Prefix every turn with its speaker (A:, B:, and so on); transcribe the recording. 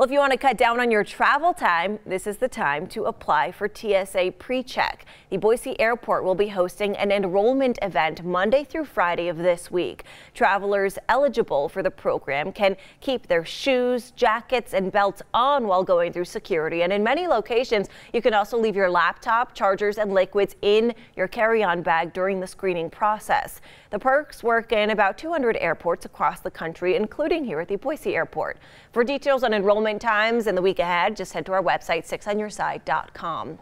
A: Well, if you want to cut down on your travel time, this is the time to apply for TSA PreCheck. The Boise Airport will be hosting an enrollment event Monday through Friday of this week. Travelers eligible for the program can keep their shoes, jackets, and belts on while going through security. And in many locations, you can also leave your laptop, chargers, and liquids in your carry-on bag during the screening process. The perks work in about 200 airports across the country, including here at the Boise Airport. For details on enrollment times and the week ahead, just head to our website, 6onyourside.com.